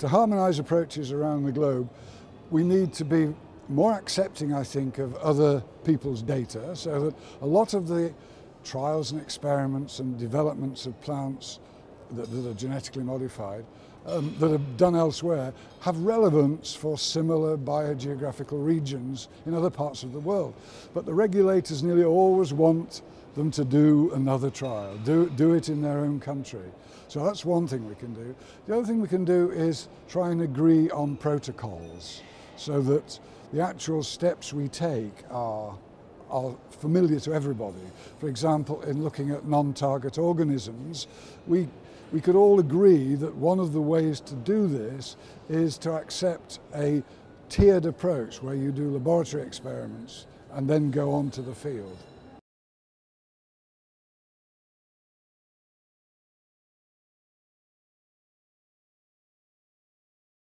to harmonise approaches around the globe, we need to be more accepting, I think, of other people's data so that a lot of the trials and experiments and developments of plants that, that are genetically modified um, that are done elsewhere have relevance for similar biogeographical regions in other parts of the world. But the regulators nearly always want them to do another trial, do, do it in their own country. So that's one thing we can do. The other thing we can do is try and agree on protocols so that the actual steps we take are are familiar to everybody. For example, in looking at non-target organisms, we, we could all agree that one of the ways to do this is to accept a tiered approach where you do laboratory experiments and then go on to the field.